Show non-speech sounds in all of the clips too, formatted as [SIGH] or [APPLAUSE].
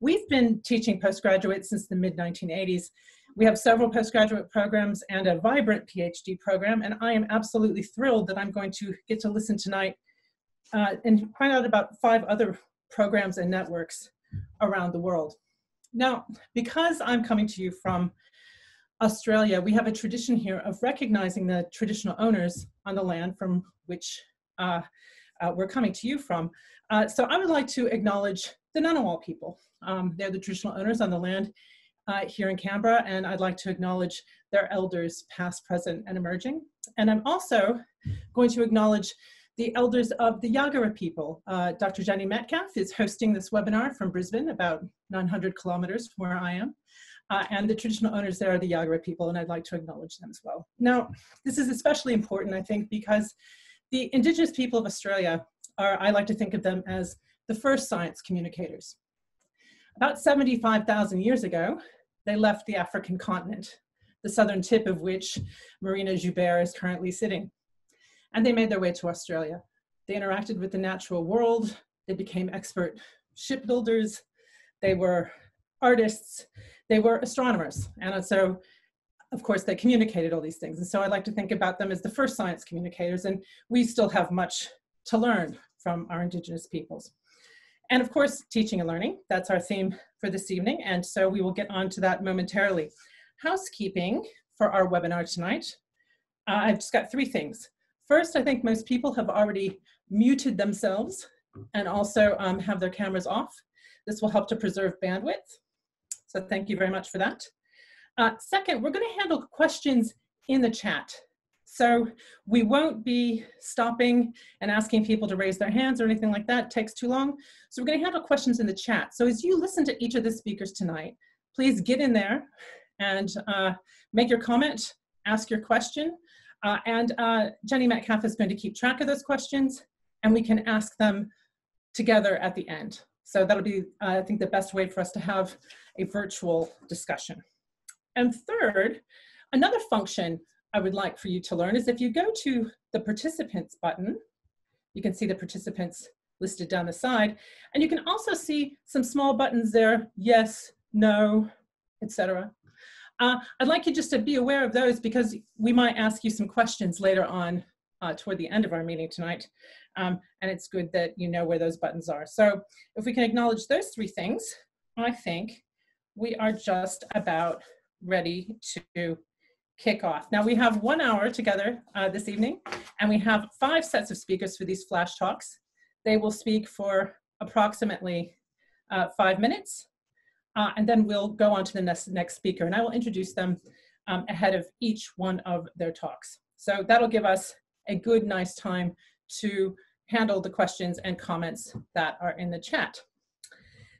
We've been teaching postgraduate since the mid 1980s. We have several postgraduate programs and a vibrant PhD program, and I am absolutely thrilled that I'm going to get to listen tonight uh, and find out about five other programs and networks around the world. Now, because I'm coming to you from Australia, we have a tradition here of recognizing the traditional owners on the land from which uh, uh, we're coming to you from. Uh, so I would like to acknowledge the Ngunnawal people. Um, they're the traditional owners on the land uh, here in Canberra, and I'd like to acknowledge their elders, past, present, and emerging. And I'm also going to acknowledge the elders of the Yagara people. Uh, Dr. Jenni Metcalfe is hosting this webinar from Brisbane, about 900 kilometers from where I am. Uh, and the traditional owners there are the Yagara people, and I'd like to acknowledge them as well. Now, this is especially important, I think, because the Indigenous people of Australia are, I like to think of them as the first science communicators. About 75,000 years ago, they left the African continent, the southern tip of which Marina Joubert is currently sitting. And they made their way to Australia. They interacted with the natural world, they became expert shipbuilders, they were artists, they were astronomers. And so, of course, they communicated all these things. And so I like to think about them as the first science communicators, and we still have much to learn from our Indigenous peoples. And of course, teaching and learning, that's our theme for this evening. And so we will get on to that momentarily. Housekeeping for our webinar tonight. Uh, I've just got three things. First, I think most people have already muted themselves and also um, have their cameras off. This will help to preserve bandwidth. So thank you very much for that. Uh, second, we're gonna handle questions in the chat. So we won't be stopping and asking people to raise their hands or anything like that. It takes too long. So we're going to handle questions in the chat. So as you listen to each of the speakers tonight, please get in there and uh, make your comment, ask your question. Uh, and uh, Jenni Metcalfe is going to keep track of those questions and we can ask them together at the end. So that'll be, uh, I think, the best way for us to have a virtual discussion. And third, another function I would like for you to learn is if you go to the participants button, you can see the participants listed down the side, and you can also see some small buttons there, yes, no, etc. Uh, I'd like you just to be aware of those because we might ask you some questions later on uh, toward the end of our meeting tonight. Um, and it's good that you know where those buttons are. So if we can acknowledge those three things, I think we are just about ready to kick off. Now we have one hour together uh, this evening, and we have five sets of speakers for these flash talks. They will speak for approximately uh, five minutes, uh, and then we'll go on to the next, next speaker, and I will introduce them um, ahead of each one of their talks. So that'll give us a good, nice time to handle the questions and comments that are in the chat.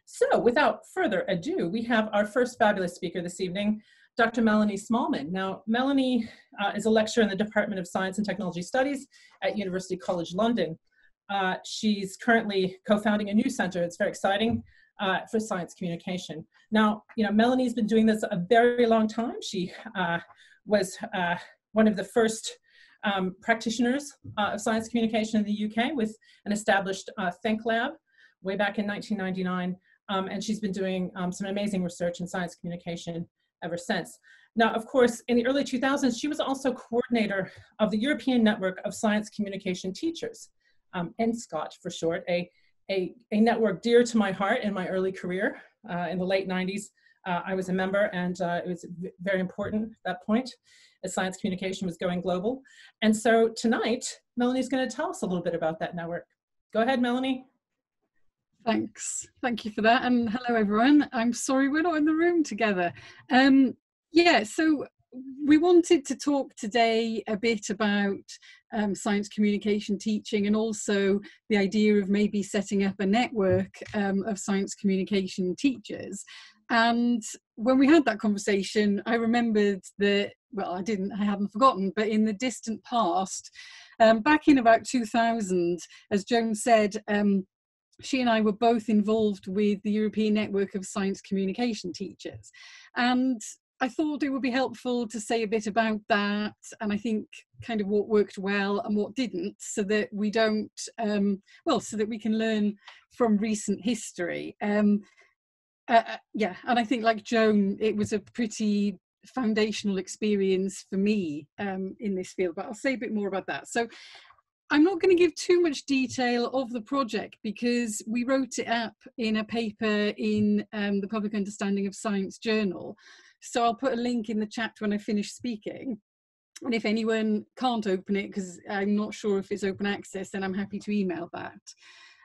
So without further ado, we have our first fabulous speaker this evening, Dr. Melanie Smallman. Now, Melanie uh, is a lecturer in the Department of Science and Technology Studies at University College London. Uh, she's currently co-founding a new center. It's very exciting uh, for science communication. Now, you know, Melanie's been doing this a very long time. She uh, was uh, one of the first um, practitioners uh, of science communication in the UK with an established Think Lab way back in 1999. Um, and she's been doing um, some amazing research in science communication ever since. Now, of course, in the early 2000s, she was also coordinator of the European Network of Science Communication Teachers, um, ENSCOT for short, a, a, a, network dear to my heart in my early career. Uh, in the late 90s, uh, I was a member and uh, it was very important at that point as science communication was going global. And so tonight, Melanie's gonna tell us a little bit about that network. Go ahead, Melanie. Thanks. Thank you for that. And hello, everyone. I'm sorry we're not in the room together. Um, yeah, so we wanted to talk today a bit about um, science communication teaching and also the idea of maybe setting up a network um, of science communication teachers. And when we had that conversation, I remembered that, well, I didn't, I hadn't forgotten, but in the distant past, um, back in about 2000, as Joan said, um, she and I were both involved with the European Network of Science Communication Teachers. And I thought it would be helpful to say a bit about that and I think kind of what worked well and what didn't so that we don't, um, well, so that we can learn from recent history. Um, uh, uh, yeah, and I think like Joan, it was a pretty foundational experience for me um, in this field, but I'll say a bit more about that. So I'm not going to give too much detail of the project because we wrote it up in a paper in um, the Public Understanding of Science journal. So I'll put a link in the chat when I finish speaking. And if anyone can't open it because I'm not sure if it's open access, then I'm happy to email that.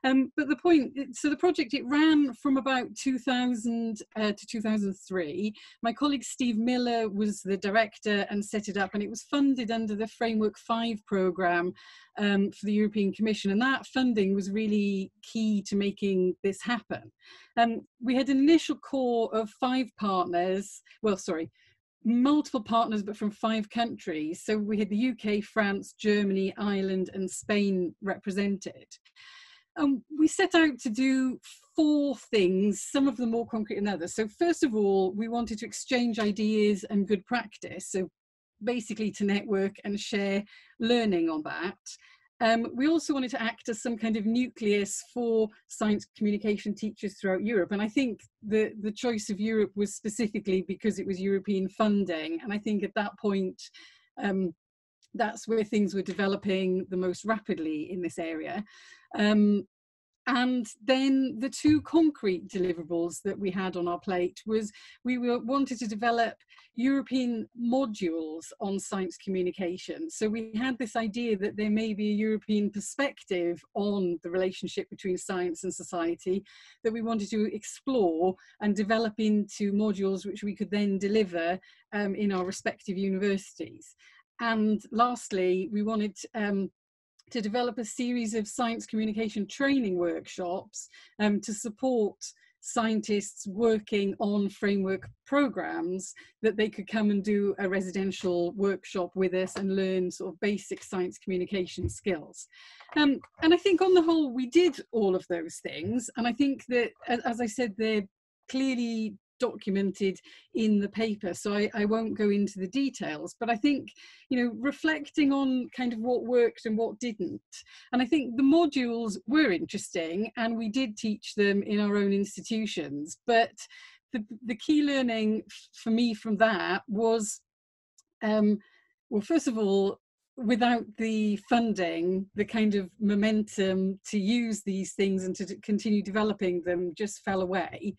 Um, but the point, so the project, it ran from about 2000 uh, to 2003. My colleague Steve Miller was the director and set it up, and it was funded under the Framework 5 programme um, for the European Commission. And that funding was really key to making this happen. Um, we had an initial core of five partners, well, sorry, multiple partners, but from five countries. So we had the UK, France, Germany, Ireland, and Spain represented. Um, we set out to do four things, some of them more concrete than others. So first of all, we wanted to exchange ideas and good practice. So basically to network and share learning on that. Um, we also wanted to act as some kind of nucleus for science communication teachers throughout Europe. And I think the, the choice of Europe was specifically because it was European funding. And I think at that point, um, that's where things were developing the most rapidly in this area. Um, and then the two concrete deliverables that we had on our plate was we were, wanted to develop European modules on science communication. So we had this idea that there may be a European perspective on the relationship between science and society that we wanted to explore and develop into modules which we could then deliver um, in our respective universities. And lastly, we wanted um, to develop a series of science communication training workshops um, to support scientists working on framework programs that they could come and do a residential workshop with us and learn sort of basic science communication skills. Um, and I think on the whole, we did all of those things. And I think that, as I said, they're clearly documented in the paper so I, I, won't go into the details but i think you know reflecting on kind of what worked and what didn't and i think the modules were interesting and we did teach them in our own institutions but the, the key learning for me from that was um, well first of all without the funding, the kind of momentum to use these things and to continue developing them just fell away.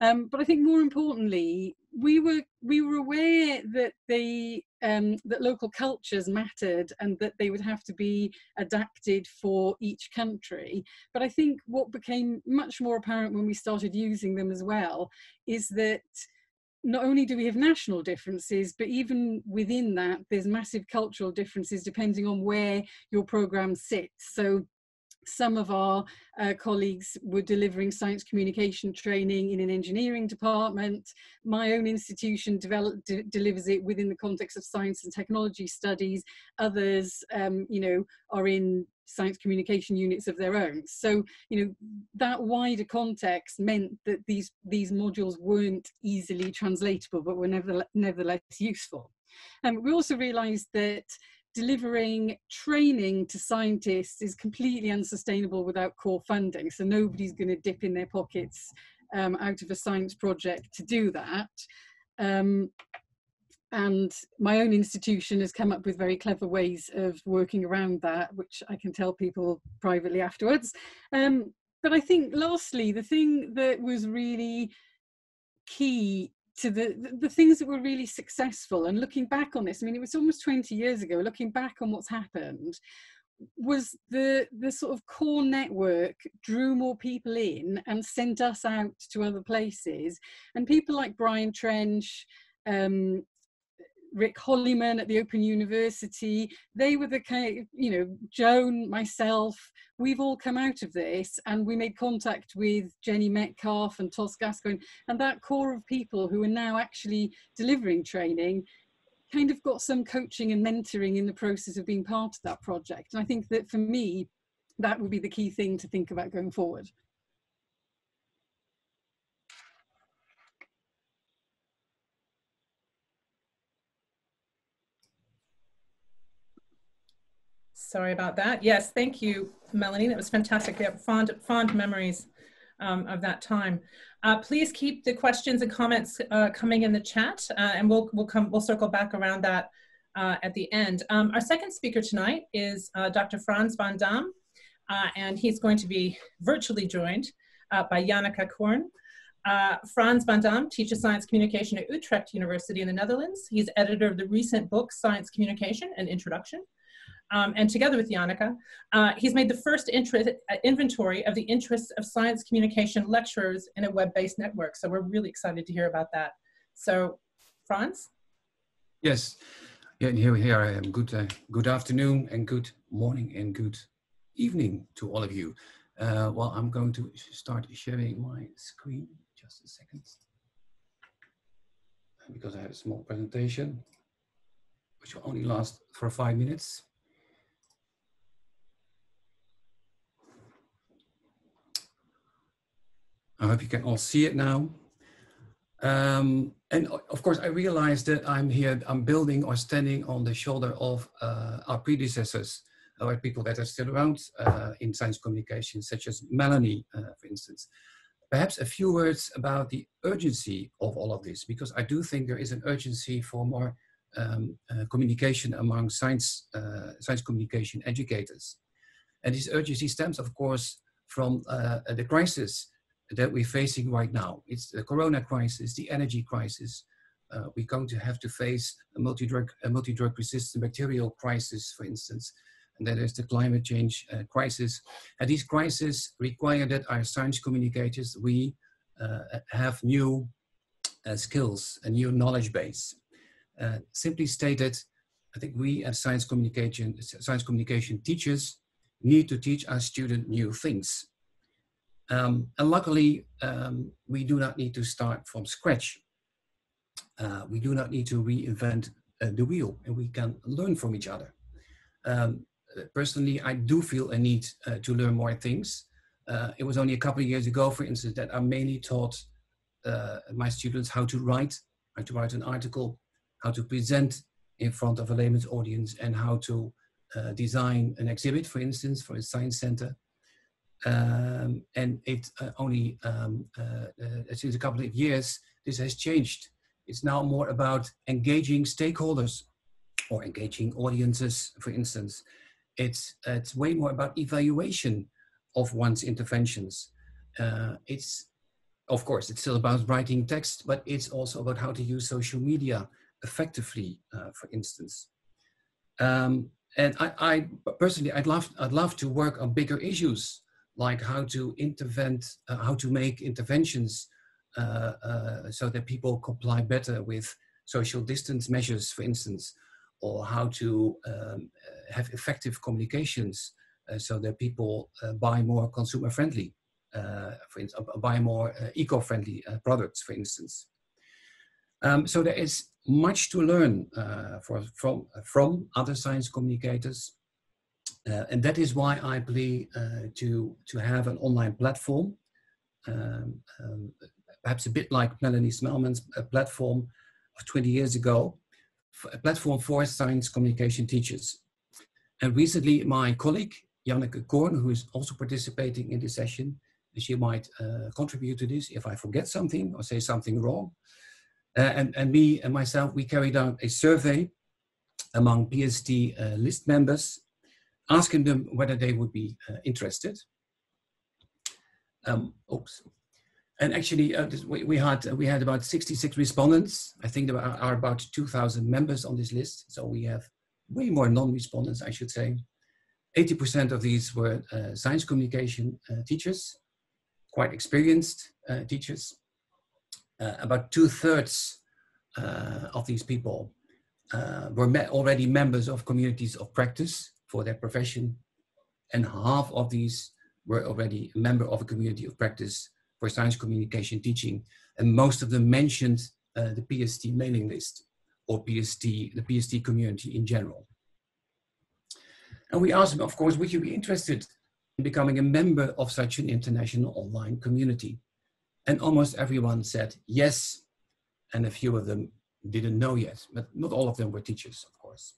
Um, but I think more importantly, we were we were aware that the um, that local cultures mattered and that they would have to be adapted for each country. But I think what became much more apparent when we started using them as well is that not only do we have national differences, but even within that, there's massive cultural differences depending on where your program sits. So some of our uh, colleagues were delivering science communication training in an engineering department. My own institution develop, de delivers it within the context of science and technology studies. Others, um, you know, are in science communication units of their own. So, you know, that wider context meant that these, these modules weren't easily translatable, but were nevertheless, nevertheless useful. And um, we also realized that delivering training to scientists is completely unsustainable without core funding. So nobody's going to dip in their pockets um, out of a science project to do that. Um, and my own institution has come up with very clever ways of working around that, which I can tell people privately afterwards. Um, but I think lastly, the thing that was really key to the, the, things that were really successful and looking back on this, I mean, it was almost 20 years ago, looking back on what's happened, was the the sort of core network drew more people in and sent us out to other places. And people like brian trench um, Rick Holliman at the Open University. They were the kind you know, Joan, myself, we've all come out of this and we made contact with Jenni Metcalfe and Toss Gascoigne and that core of people who are now actually delivering training kind of got some coaching and mentoring in the process of being part of that project. And I think that for me, that would be the key thing to think about going forward. Sorry about that. Yes, thank you, Melanie. That was fantastic. We have fond, fond memories um, of that time. Uh, please keep the questions and comments uh, coming in the chat, uh, and we'll we'll come we'll circle back around that uh, at the end. Um, our second speaker tonight is uh, Dr. Frans van Dam, uh, and he's going to be virtually joined by Janneke Koorn. Frans van Dam teaches science communication at Utrecht University in the Netherlands. He's editor of the recent book Science Communication: An Introduction um, and together with Janneke, uh, he's made the first interest, uh, inventory of the interests of science communication lecturers in a web-based network. So we're really excited to hear about that. So, Frans? Yes, yeah, here, here I am. Good, uh, good afternoon and good morning and good evening to all of you. Uh, well, I'm going to start sharing my screen. Just a second. Because I have a small presentation, which will only last for five minutes. I hope you can all see it now. Um, and of course, I realize that I'm here, I'm building or standing on the shoulder of uh, our predecessors, or people that are still around uh, in science communication, such as Melanie, uh, for instance. Perhaps a few words about the urgency of all of this, because I do think there is an urgency for more um, uh, communication among science, uh, science communication educators. And this urgency stems, of course, from uh, the crisis that we're facing right now. It's the corona crisis, the energy crisis. Uh, we're going to have to face a multi-drug, a multi-drug resistant bacterial crisis, for instance. And then there's the climate change uh, crisis. And these crises require that our science communicators, we uh, have new uh, skills, a new knowledge base. Uh, simply stated, I think we as science communication, science communication teachers need to teach our student new things. Um, and luckily, um, we do not need to start from scratch. Uh, we do not need to reinvent uh, the wheel, and we can learn from each other. Um, personally, I do feel a need uh, to learn more things. Uh, it was only a couple of years ago, for instance, that I mainly taught uh, my students how to write, how to write an article, how to present in front of a layman's audience, and how to uh, design an exhibit, for instance, for a science center. Um, and it uh, only um, uh, uh, since a couple of years, this has changed. It's now more about engaging stakeholders or engaging audiences, for instance. It's, it's way more about evaluation of one's interventions. Uh, it's, of course, it's still about writing text, but it's also about how to use social media effectively, uh, for instance. Um, and I, I, personally, I'd love, I'd love to work on bigger issues like how to intervene, uh, how to make interventions uh, uh, so that people comply better with social distance measures, for instance, or how to um, have effective communications uh, so that people uh, buy more consumer friendly, uh, for instance, buy more eco-friendly products, for instance. Um, so there is much to learn for, from, from other science communicators, uh, and that is why I believe uh, to, to have an online platform, um, um, perhaps a bit like Melanie Smallman's platform of 20 years ago, a platform for science communication teachers. And recently, my colleague, Janneke Koorn, who is also participating in this session, she might uh, contribute to this if I forget something or say something wrong. Uh, and, and me and myself, we carried out a survey among PCST uh, list members asking them whether they would be uh, interested. Um, oops. And actually, uh, this, we, we, had we had about 66 respondents. I think there are, are about 2,000 members on this list. So we have way more non-respondents, I should say. 80% of these were uh, science communication uh, teachers, quite experienced uh, teachers. Uh, about two thirds of these people were me already members of communities of practice for their profession, and half of these were already a member of a community of practice for science communication teaching, and most of them mentioned uh, the PCST mailing list or PCST, the PCST community in general. And we asked them, of course, would you be interested in becoming a member of such an international online community? And almost everyone said yes, and a few of them didn't know yet, but not all of them were teachers, of course.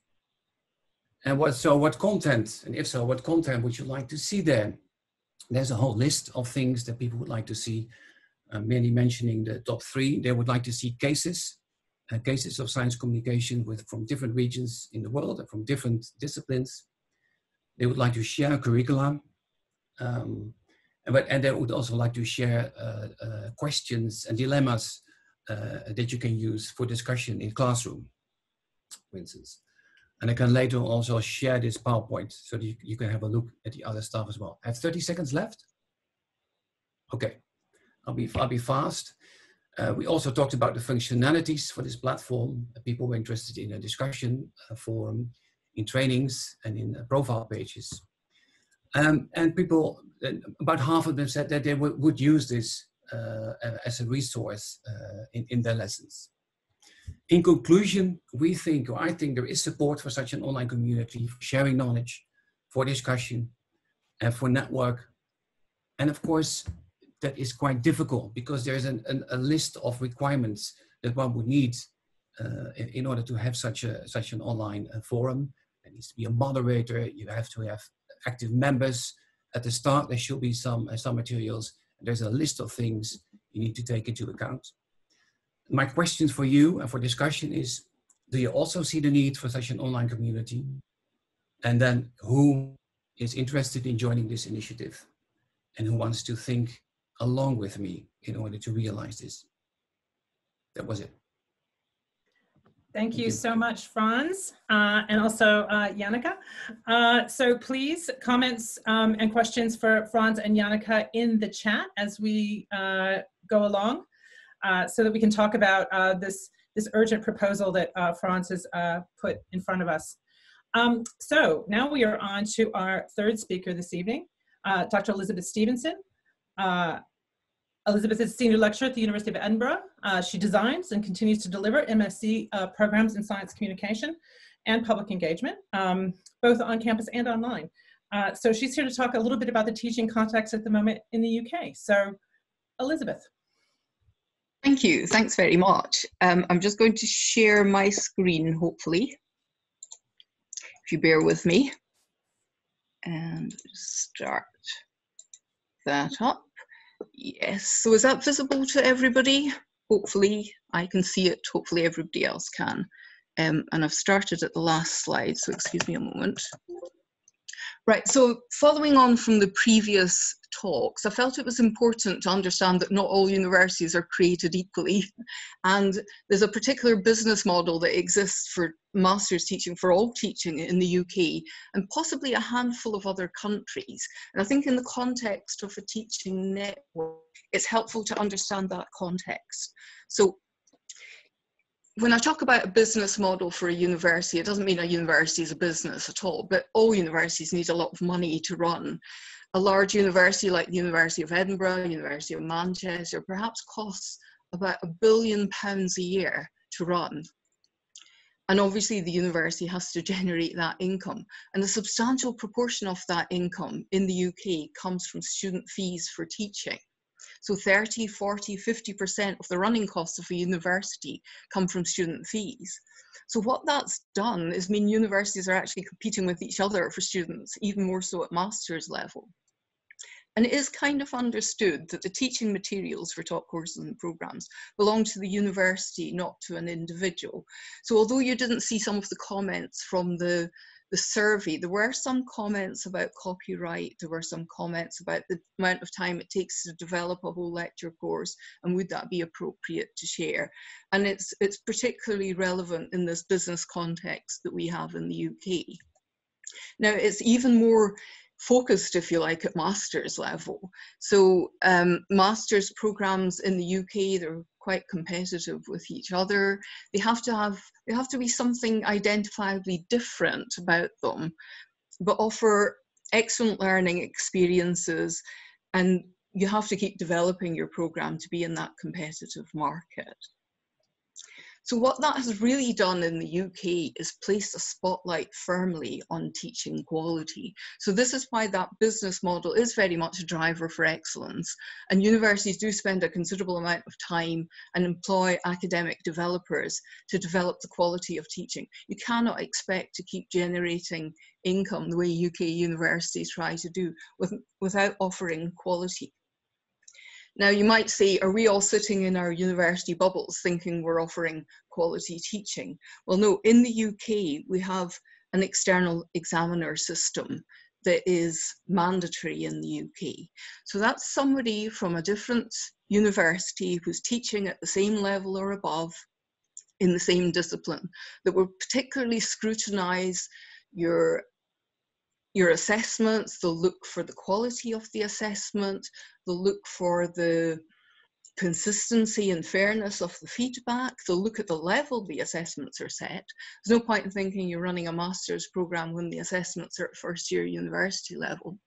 And what, so what content, and if so, what content would you like to see there? there's a whole list of things that people would like to see. Uh, merely mentioning the top three, they would like to see cases, uh, cases of science communication with from different regions in the world and from different disciplines. They would like to share curricula, um, and, but, and they would also like to share uh, uh questions and dilemmas uh, that you can use for discussion in classroom, for instance. And I can later also share this PowerPoint so that you, you can have a look at the other stuff as well. I have 30 seconds left. Okay, I'll be, I'll be fast. Uh, we also talked about the functionalities for this platform. People were interested in a discussion uh, forum, in trainings, and in uh, profile pages. Um, and people, about half of them said that they would use this uh, as a resource uh, in, in their lessons. In conclusion, we think, or I think there is support for such an online community, for sharing knowledge, for discussion, and for network. And of course, that is quite difficult because there's an, an, a list of requirements that one would need uh, in, order to have such a such an online uh, forum. There needs to be a moderator. You have to have active members. At the start, there should be some uh, some materials. There's a list of things you need to take into account my question for you and for discussion is, do you also see the need for such an online community? And then who is interested in joining this initiative and who wants to think along with me in order to realize this? That was it. Thank you so much, Frans, uh, and also uh, Janneke. Uh, so please, comments um, and questions for Frans and Janneke in the chat as we uh, go along. Uh, so that we can talk about uh, this, this urgent proposal that uh, Frans has uh, put in front of us. Um, so now we are on to our third speaker this evening, uh, Dr. Elizabeth Stevenson. Elizabeth is a senior lecturer at the University of Edinburgh. she designs and continues to deliver MSc programs in science communication and public engagement, um, both on campus and online. So she's here to talk a little bit about the teaching context at the moment in the UK. So, Elizabeth. Thank you. Thanks very much. Um, I'm just going to share my screen, hopefully, if you bear with me. And start that up. Yes, so is that visible to everybody? Hopefully I can see it, hopefully everybody else can. Um, and I've started at the last slide, so excuse me a moment. Right, so following on from the previous talks, I felt it was important to understand that not all universities are created equally. [LAUGHS] And there's a particular business model that exists for master's teaching, for all teaching in the UK, and possibly a handful of other countries. And I think in the context of a teaching network, it's helpful to understand that context. So when I talk about a business model for a university, it doesn't mean a university is a business at all, but all universities need a lot of money to run. A large university like the University of Edinburgh, University of Manchester, perhaps costs about a billion pounds a year to run. And obviously, the university has to generate that income. And a substantial proportion of that income in the UK comes from student fees for teaching. So 30, 40, 50% of the running costs of a university come from student fees. So what that's done is mean universities are actually competing with each other for students, even more so at master's level. And it is kind of understood that the teaching materials for top courses and programs belong to the university, not to an individual. So although you didn't see some of the comments from the the survey, there were some comments about copyright, there were some comments about the amount of time it takes to develop a whole lecture course, and would that be appropriate to share? And it's, it's particularly relevant in this business context that we have in the UK. Now, it's even more focused, if you like, at master's level. So um, master's programs in the UK, they're quite competitive with each other. They have to have, they have to be something identifiably different about them, but offer excellent learning experiences and you have to keep developing your program to be in that competitive market. So what that has really done in the UK is placed a spotlight firmly on teaching quality. So this is why that business model is very much a driver for excellence. And universities do spend a considerable amount of time and employ academic developers to develop the quality of teaching. You cannot expect to keep generating income the way UK universities try to do with, without offering quality. Now, you might say, are we all sitting in our university bubbles thinking we're offering quality teaching? Well, no, in the UK, we have an external examiner system that is mandatory in the UK. So that's somebody from a different university who's teaching at the same level or above in the same discipline that will particularly scrutinize your your assessments, they'll look for the quality of the assessment, they'll look for the consistency and fairness of the feedback, they'll look at the level the assessments are set. There's no point in thinking you're running a master's program when the assessments are at first year university level.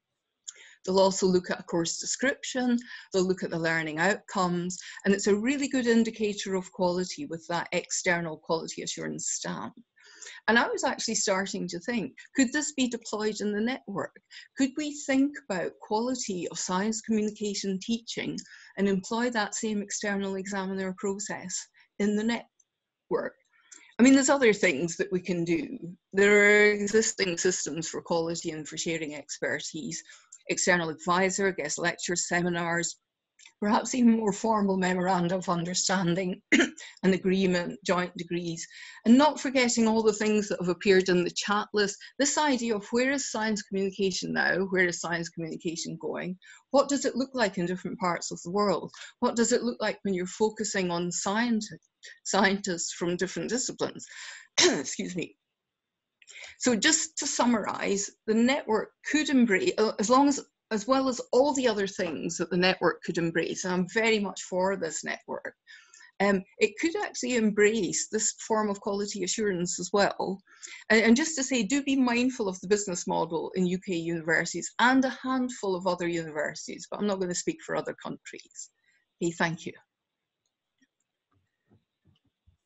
They'll also look at a course description, they'll look at the learning outcomes, and it's a really good indicator of quality with that external quality assurance stamp. And I was actually starting to think, could this be deployed in the network? Could we think about quality of science communication teaching and employ that same external examiner process in the network? I mean, there's other things that we can do. There are existing systems for quality and for sharing expertise, external advisor, guest lectures, seminars, perhaps even more formal memoranda of understanding, [CLEARS THROAT] and agreement, joint degrees, and not forgetting all the things that have appeared in the chat list. This idea of where is science communication now? Where is science communication going? What does it look like in different parts of the world? What does it look like when you're focusing on science, scientists from different disciplines? [CLEARS THROAT] Excuse me. So just to summarize, the network could embrace, as long as as well as all the other things that the network could embrace. And I'm very much for this network. Um, it could actually embrace this form of quality assurance as well. And, and, just to say, do be mindful of the business model in UK universities and a handful of other universities, but I'm not going to speak for other countries. Okay, thank you.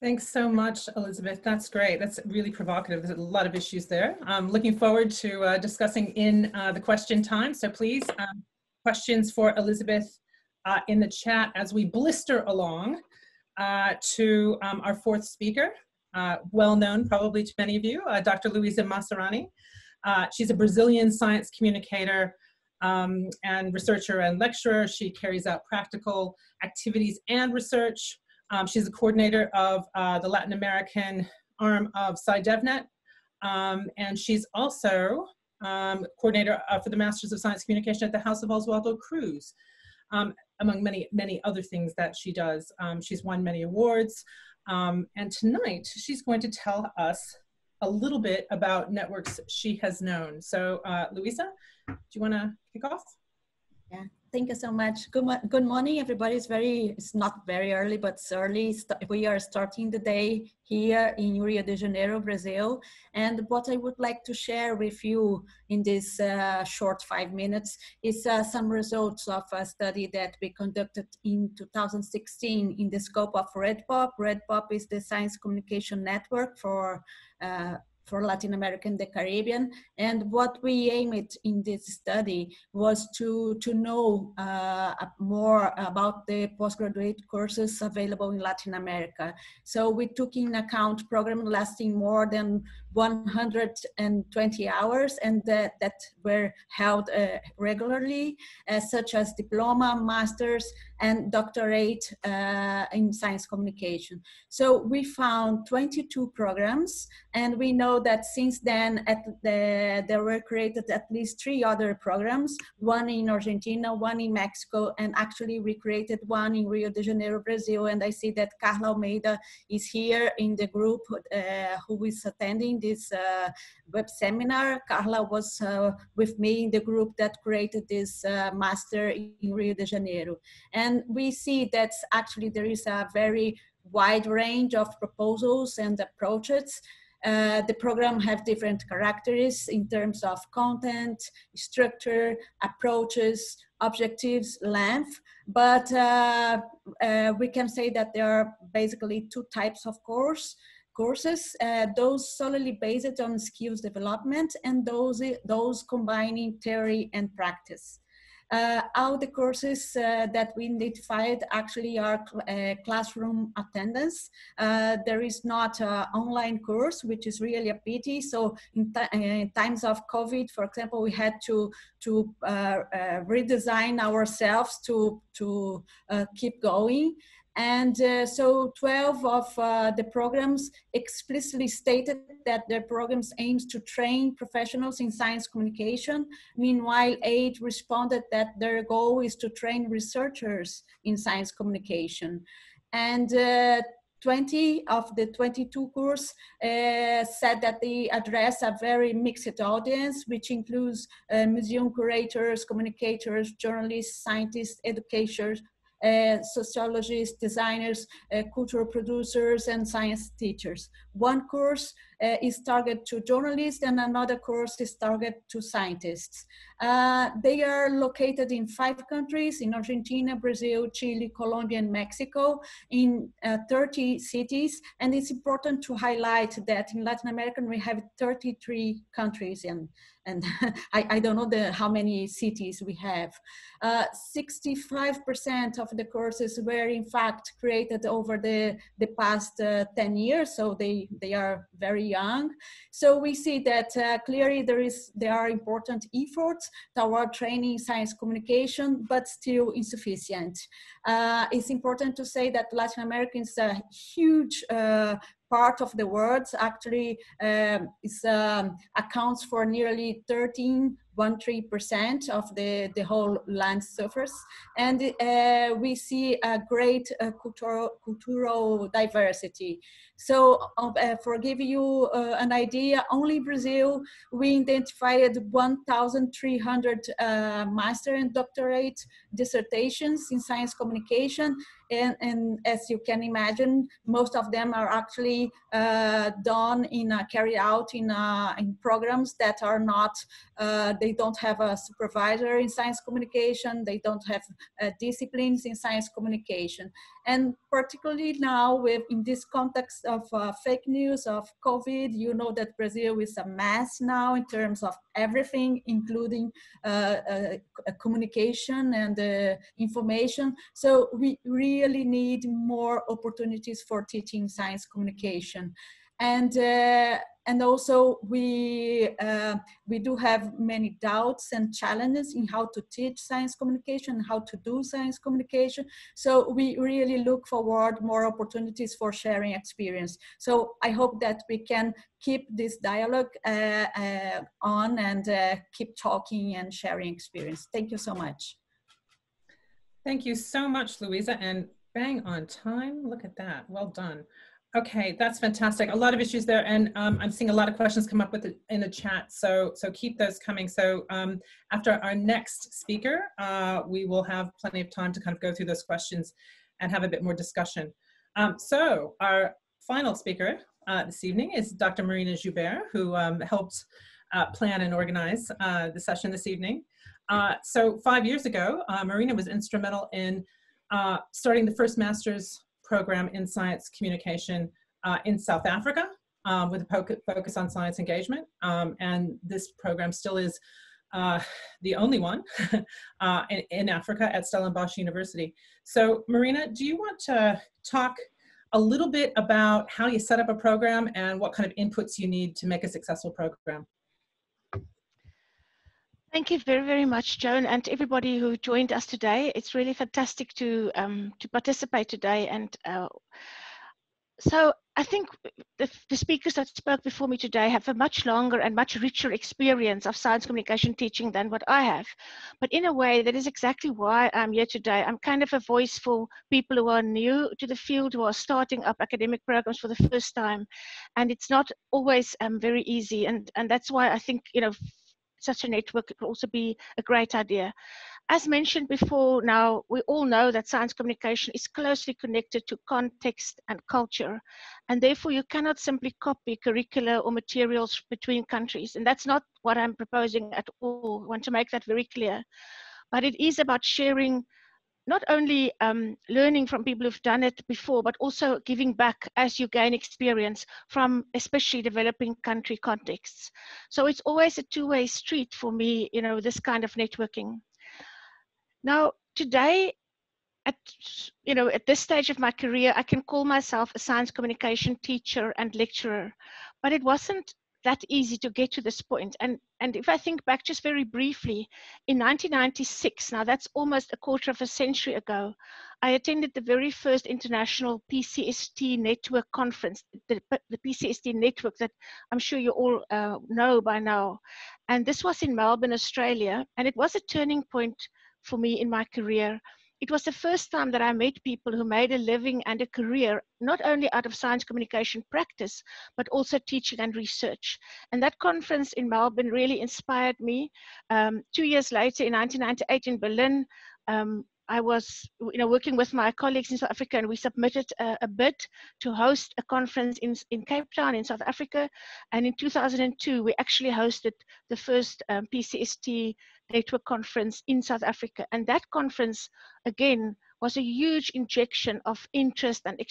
Thanks so much, Elizabeth. That's great. That's really provocative. There's a lot of issues there. I'm looking forward to uh, discussing in uh, the question time. So please, um, questions for Elizabeth uh, in the chat as we blister along uh, to um, our fourth speaker, uh, well known probably to many of you, uh, Dr. Luisa Massarani. she's a Brazilian science communicator um, and researcher and lecturer. She carries out practical activities and research um, she's the coordinator of uh, the Latin American arm of SciDevNet, um, and she's also um, coordinator uh, for the Masters of Science Communication at the House of Oswaldo Cruz, um, among many, many other things that she does. Um, she's won many awards, um, and tonight she's going to tell us a little bit about networks she has known. So, uh, Luisa, do you want to kick off? Yeah, Thank you so much. Good, good morning, everybody. It's very, it's not very early, but it's early. We are starting the day here in Rio de Janeiro, Brazil. And what I would like to share with you in this uh, short five minutes is uh, some results of a study that we conducted in 2016 in the scope of REDPOP. REDPOP is the Science Communication Network for uh, for Latin America and the Caribbean. And what we aimed in this study was to, to know uh, more about the postgraduate courses available in Latin America. So we took in account programs lasting more than 120 hours and that, that were held uh, regularly, uh, such as diploma, masters, and doctorate uh, in science communication. So we found 22 programs, and we know that since then at the, there were created at least three other programs, one in Argentina, one in Mexico, and actually we created one in Rio de Janeiro, Brazil. And I see that Carla Almeida is here in the group uh, who is attending this uh, web seminar. Carla was uh, with me in the group that created this uh, master in Rio de Janeiro. And we see that actually there is a very wide range of proposals and approaches Uh, the program have different characteristics in terms of content, structure, approaches, objectives, length, but uh, uh, we can say that there are basically two types of course courses, uh, those solely based on skills development and those, those combining theory and practice. Uh, all the courses uh, that we identified actually are cl uh, classroom attendance. Uh, there is not an online course, which is really a pity. So in, in, times of COVID, for example, we had to, to uh, uh, redesign ourselves to, to keep going. And uh, so 12 of uh, the programs explicitly stated that their programs aims to train professionals in science communication. Meanwhile, eight responded that their goal is to train researchers in science communication. And uh, 20 of the 22 course uh, said that they address a very mixed audience, which includes uh, museum curators, communicators, journalists, scientists, educators, sociologists, designers, uh, cultural producers, and science teachers. One course uh, is targeted to journalists and another course is targeted to scientists. Uh, they are located in five countries, in Argentina, Brazil, Chile, Colombia, and Mexico, in uh, 30 cities. And it's important to highlight that in Latin America, we have 33 countries and and [LAUGHS] I, I, don't know the, how many cities we have. 65% uh, of the courses were in fact created over the, the past uh, 10 years, so they, they are very young. So we see that uh, clearly there, is, there are important efforts toward training science communication, but still insufficient. Uh, it's important to say that Latin America is a huge uh, part of the world actually um, is, um, accounts for nearly 13 1.3% of the, the whole land surface. And uh, we see a great uh, cultural, cultural diversity. So uh, for give you uh, an idea, only Brazil, we identified 1,300 uh, master and doctorate dissertations in science communication. And, and, as you can imagine, most of them are actually uh, done in carried out in, uh, in programs that are not, uh, they don't have a supervisor in science communication, they don't have uh, disciplines in science communication. And particularly now with in this context of uh, fake news, of COVID, you know that Brazil is a mess now in terms of everything, including uh, uh, communication and uh, information. So we really need more opportunities for teaching science communication. And uh, and also we uh, we do have many doubts and challenges in how to teach science communication how to do science communication. So we really look forward more opportunities for sharing experience. So i hope that we can keep this dialogue uh, uh, on and uh, keep talking and sharing experience. Thank you so much. Thank you so much Luisa and bang on time. Look at that. Well done Okay, that's fantastic. A lot of issues there, and um, I'm seeing a lot of questions come up with it in the chat. So, so keep those coming. So, um, after our next speaker, uh, we will have plenty of time to kind of go through those questions and have a bit more discussion. Um, so, our final speaker uh, this evening is Dr. Marina Joubert, who um, helped uh, plan and organize uh, the session this evening. Uh, so, five years ago, uh, Marina was instrumental in starting the first master's program in science communication uh, in South Africa um, with a focus on science engagement. Um, and this program still is uh, the only one [LAUGHS] uh, in, in, Africa at Stellenbosch University. So Marina, do you want to talk a little bit about how you set up a program and what kind of inputs you need to make a successful program? Thank you very, very much, Joan, and everybody who joined us today. It's really fantastic to um, to participate today. And uh, so I think the, the, speakers that spoke before me today have a much longer and much richer experience of science communication teaching than what I have. But in a way, that is exactly why I'm here today. I'm kind of a voice for people who are new to the field, who are starting up academic programs for the first time. And it's not always um, very easy. And, and that's why I think, you know, such a network could also be a great idea. As mentioned before, now we all know that science communication is closely connected to context and culture, and therefore you cannot simply copy curricula or materials between countries. And that's not what I'm proposing at all. I want to make that very clear. But it is about sharing not only um, learning from people who've done it before, but also giving back as you gain experience from especially developing country contexts. So it's always a two-way street for me, you know, this kind of networking. Now, today, at you know at this stage of my career i can call myself a science communication teacher and lecturer but it wasn't that easy to get to this point. And, and if I think back just very briefly, in 1996, now that's almost a quarter of a century ago, I attended the very first international PCST network conference, the, the PCST network that I'm sure you all uh, know by now. And this was in Melbourne, Australia. And it was a turning point for me in my career it was the first time that I met people who made a living and a career, not only out of science communication practice, but also teaching and research. And that conference in Melbourne really inspired me. Um, two years later, in 1998 in Berlin, um, I was you know, working with my colleagues in South Africa and we submitted a, a, bid to host a conference in, in Cape Town in South Africa. And in 2002, we actually hosted the first um, PCST network conference in South Africa. And that conference, again, was a huge injection of interest and,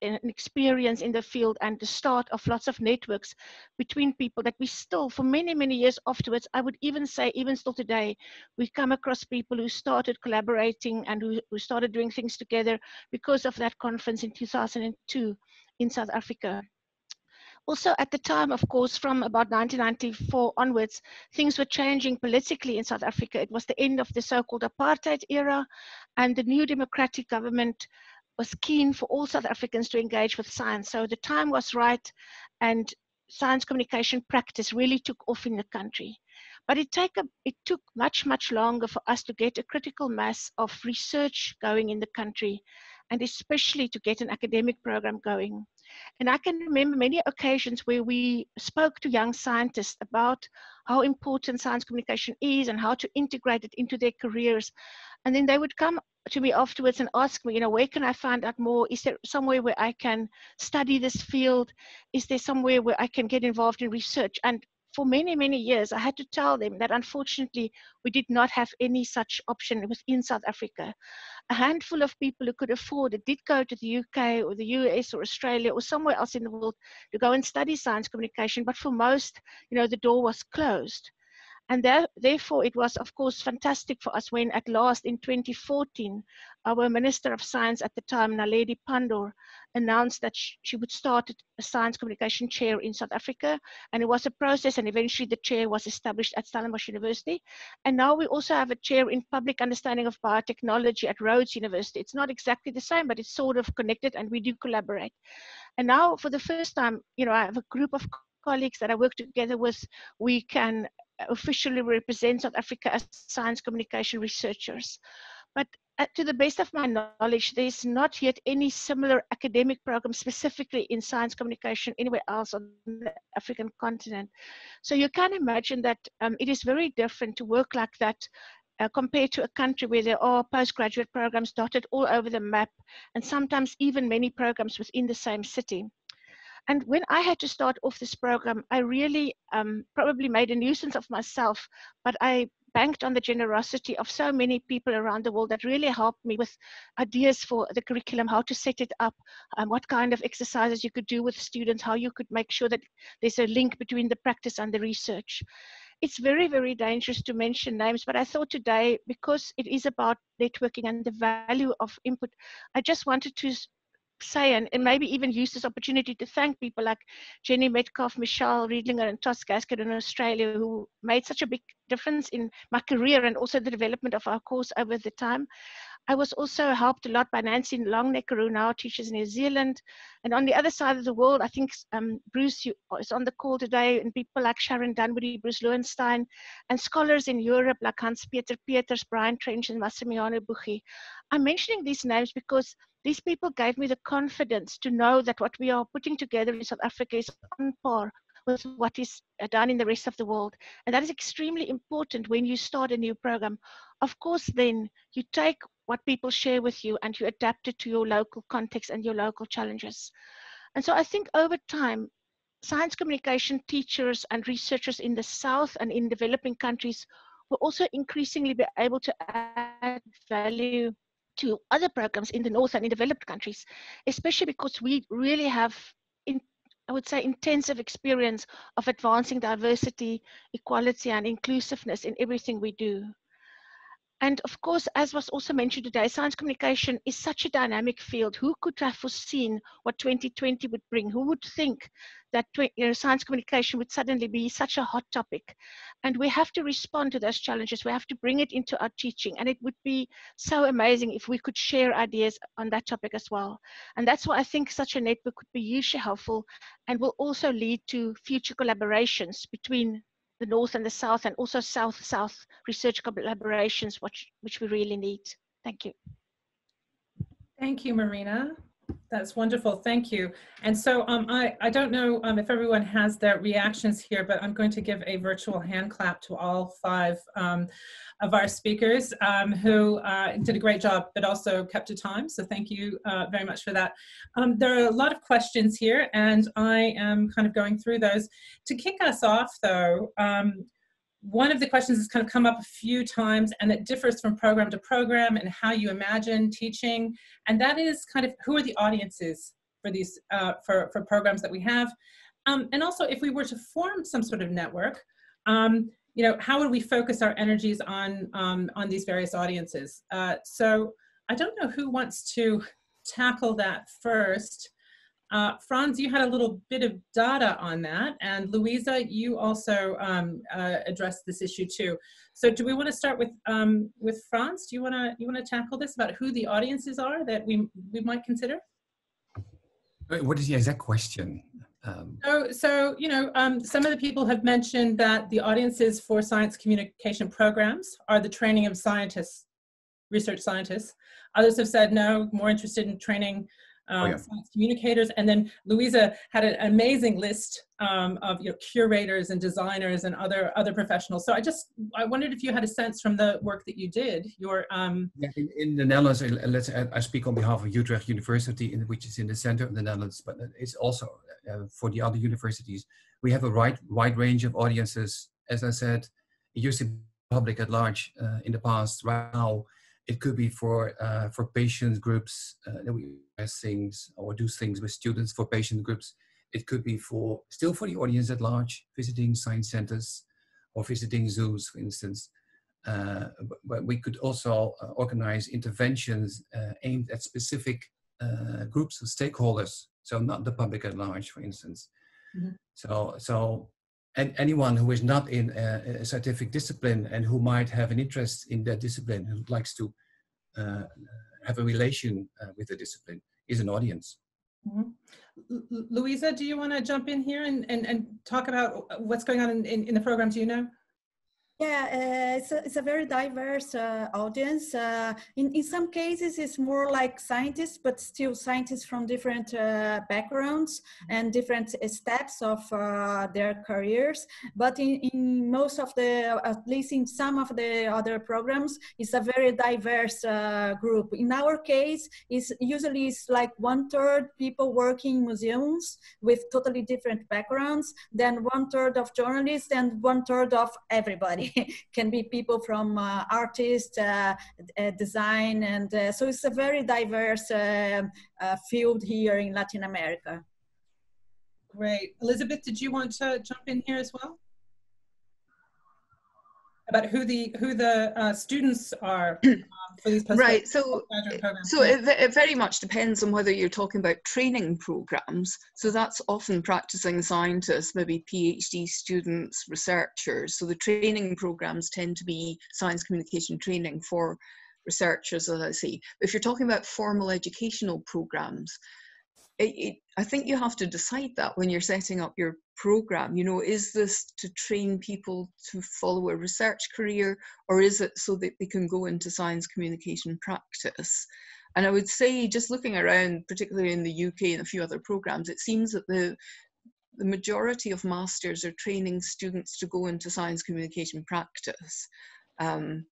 and, experience in the field and the start of lots of networks between people that we still, for many, many years afterwards, I would even say, even still today, we come across people who started collaborating and who, who started doing things together because of that conference in 2002 in South Africa. Also, at the time, of course, from about 1994 onwards, things were changing politically in South Africa. It was the end of the so called apartheid era, and the new democratic government was keen for all South Africans to engage with science. So the time was right, and science communication practice really took off in the country. But it, take a, it took much, much longer for us to get a critical mass of research going in the country, and especially to get an academic program going. And I can remember many occasions where we spoke to young scientists about how important science communication is and how to integrate it into their careers. And then they would come to me afterwards and ask me, you know, where can I find out more? Is there somewhere where I can study this field? Is there somewhere where I can get involved in research? And for many, many years, I had to tell them that unfortunately we did not have any such option within South Africa. A handful of people who could afford it did go to the UK or the US or Australia or somewhere else in the world to go and study science communication, but for most, you know, the door was closed. And that, therefore, it was, of course, fantastic for us when, at last, in 2014, our Minister of Science at the time, Naledi Pandor, announced that she would start a science communication chair in South Africa. And it was a process, and eventually the chair was established at Stellenbosch University. And now we also have a chair in public understanding of biotechnology at Rhodes University. It's not exactly the same, but it's sort of connected, and we do collaborate. And now, for the first time, you know, I have a group of colleagues that I work together with, we can officially represent South Africa as science communication researchers. But uh, to the best of my knowledge, there's not yet any similar academic program specifically in science communication anywhere else on the African continent. So you can imagine that um, it is very different to work like that uh, compared to a country where there are postgraduate programs dotted all over the map and sometimes even many programs within the same city. And when I had to start off this program, I really um, probably made a nuisance of myself, but I banked on the generosity of so many people around the world that really helped me with ideas for the curriculum, how to set it up, um, what kind of exercises you could do with students, how you could make sure that there's a link between the practice and the research. It's very, very dangerous to mention names, but I thought today, because it is about networking and the value of input, I just wanted to say and, and maybe even use this opportunity to thank people like Jenni Metcalfe, Michelle Riedlinger, and Toss Gascoigne in Australia who made such a big difference in my career and also the development of our course over the time. I was also helped a lot by Nancy Longnecker, who now teaches in New Zealand. And on the other side of the world, I think um, Bruce is on the call today, and people like Sharon Dunwoody, Bruce Lewenstein, and scholars in Europe like Hans-Peter Peters, Brian Trench, and Massimiliano Bucchi. I'm mentioning these names because these people gave me the confidence to know that what we are putting together in South Africa is on par with what is uh, done in the rest of the world. And that is extremely important when you start a new program. Of course, then you take what people share with you and you adapt it to your local context and your local challenges. And so I think over time, science communication teachers and researchers in the South and in developing countries will also increasingly be able to add value to other programs in the North and in developed countries, especially because we really have, in, I would say, intensive experience of advancing diversity, equality, and inclusiveness in everything we do. And of course, as was also mentioned today, science communication is such a dynamic field. Who could have foreseen what 2020 would bring? Who would think that you know, science communication would suddenly be such a hot topic? And we have to respond to those challenges. We have to bring it into our teaching. And it would be so amazing if we could share ideas on that topic as well. And that's why I think such a network could be hugely helpful and will also lead to future collaborations between the North and the South, and also South-South research collaborations, which, which we really need. Thank you. Thank you, Marina. That's wonderful. Thank you. And so um, I, I don't know um, if everyone has their reactions here, but I'm going to give a virtual hand clap to all five um, of our speakers um, who uh, did a great job, but also kept to time. So thank you uh, very much for that. Um, there are a lot of questions here, and I am kind of going through those. To kick us off, though, um, one of the questions has kind of come up a few times and it differs from program to program and how you imagine teaching and that is kind of who are the audiences for these uh, for, for programs that we have? Um, and also if we were to form some sort of network um, you know how would we focus our energies on um, on these various audiences? Uh, so i don't know who wants to tackle that first uh, Frans, you had a little bit of data on that, and Luisa, you also um, uh, addressed this issue too. So, do we want to start with um, with Frans? Do you want to you want to tackle this about who the audiences are that we we might consider? What is the exact question? Um, so, so you know, um, some of the people have mentioned that the audiences for science communication programs are the training of scientists, research scientists. Others have said no, more interested in training um, oh, yeah. science communicators. And then Luisa had an amazing list um, of you know, curators and designers and other other professionals. So I just I wondered if you had a sense from the work that you did. Your um... yeah, in, in, the Netherlands, let's I speak on behalf of Utrecht University, in, which is in the center of the Netherlands, but it's also uh, for the other universities. We have a wide wide range of audiences. As I said, it used to be public at large uh, in the past. Right now, it could be for uh, for patient groups uh, that we things or do things with students for patient groups. It could be for still for the audience at large, visiting science centers or visiting zoos, for instance. Uh, but, but, we could also uh, organize interventions uh, aimed at specific uh, groups of stakeholders, so not the public at large, for instance. Mm-hmm. So, so and anyone who is not in a, a, scientific discipline and who might have an interest in that discipline, who likes to uh, have a relation uh, with the discipline, is an audience. Mm-hmm. Luisa, do you want to jump in here and, and, and talk about what's going on in, in, in the programs you know? Yeah, uh, it's, a, it's a very diverse uh, audience. Uh, in, in some cases, it's more like scientists, but still scientists from different uh, backgrounds and different steps of uh, their careers. But in, in most of the, at least in some of the other programs, it's a very diverse uh, group. In our case, it's usually it's like one third people working in museums with totally different backgrounds, then one third of journalists and one third of everybody. [LAUGHS] can be people from uh, artists, uh, uh, design, and uh, so it's a very diverse uh, uh, field here in Latin America. Great. Elizabeth, did you want to jump in here as well? About who the who the students are [CLEARS THROAT] for these right so so it, it, very much depends on whether you're talking about training programs. So that's often practicing scientists maybe phd students researchers. So the training programs tend to be science communication training for researchers as i say if you're talking about formal educational programs it, it, I think you have to decide that when you're setting up your program. You know, is this to train people to follow a research career, or is it so that they can go into science communication practice? And I would say, just looking around, particularly in the UK and a few other programs, it seems that the the majority of masters are training students to go into science communication practice. Um,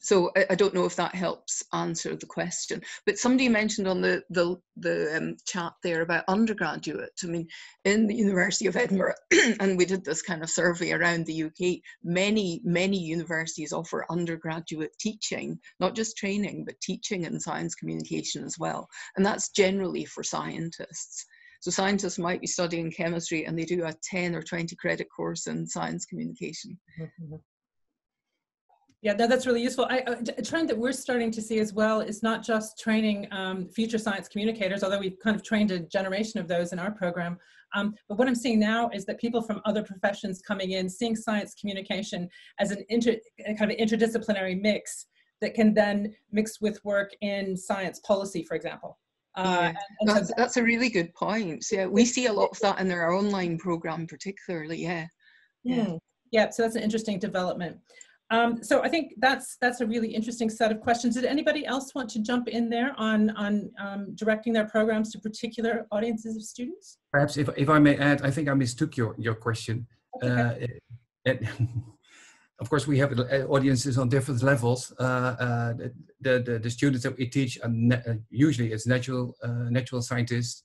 so I, I, don't know if that helps answer the question. But somebody mentioned on the the, the um, chat there about undergraduate. I mean, in the University of Edinburgh, [CLEARS THROAT] and we did this kind of survey around the UK. Many many universities offer undergraduate teaching, not just training, but teaching in science communication as well. And that's generally for scientists. So scientists might be studying chemistry and they do a 10 or 20 credit course in science communication. Mm-hmm. Yeah, no, that's really useful. I, a trend that we're starting to see as well is not just training um, future science communicators, although we've kind of trained a generation of those in our program. Um, but what I'm seeing now is that people from other professions coming in, seeing science communication as an inter, kind of interdisciplinary mix that can then mix with work in science policy, for example. Uh, yeah, and, and that's, that's a really good point. Yeah, we see a lot of that in our online program, particularly. Yeah. Yeah. Hmm. Yeah. So that's an interesting development. Um, so I think that's that's a really interesting set of questions. Did anybody else want to jump in there on on um, directing their programs to particular audiences of students? Perhaps if, if I may add, I think I mistook your your question. Okay. Uh, [LAUGHS] of course, we have uh, audiences on different levels. Uh, uh, the, the, the students that we teach are uh, usually it's natural uh, natural scientists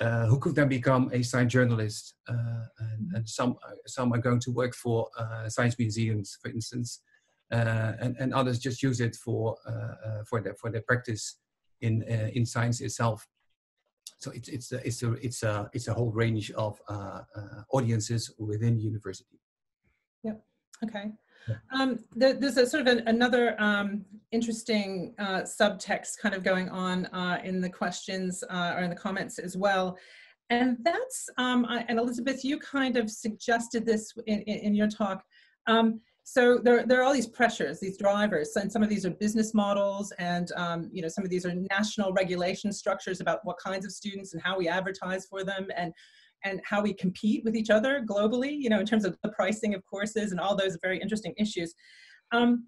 uh, who could then become a science journalist. Uh, and, and, some some are going to work for uh, science museums, for instance, uh, and, and others just use it for uh, for their for their practice in in science itself. So it's it's a, it's a it's a it's a whole range of audiences within university. Yep. Okay. Um, there's a sort of an, another um, interesting uh, subtext kind of going on uh, in the questions uh, or in the comments as well. And that's, um, I, and Elizabeth, you kind of suggested this in, in, in your talk. Um, so there, there are all these pressures, these drivers, and some of these are business models, and um, you know some of these are national regulation structures about what kinds of students and how we advertise for them, and and how we compete with each other globally, you know, in terms of the pricing of courses and all those very interesting issues. Um,